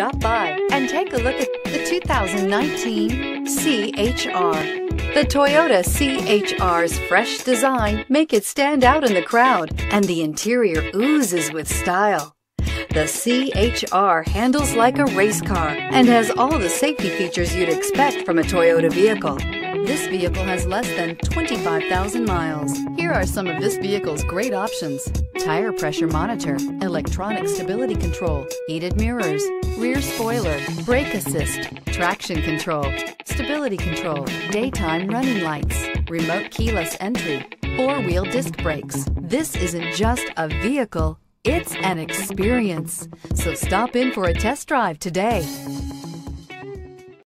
Stop by and take a look at the 2019 CHR. The Toyota CHR's fresh design make it stand out in the crowd, and the interior oozes with style. The CHR handles like a race car and has all the safety features you'd expect from a Toyota vehicle. This vehicle has less than 25,000 miles. Here are some of this vehicle's great options. Tire pressure monitor, electronic stability control, heated mirrors, rear spoiler, brake assist, traction control, stability control, daytime running lights, remote keyless entry, four-wheel disc brakes. This isn't just a vehicle, it's an experience. So stop in for a test drive today.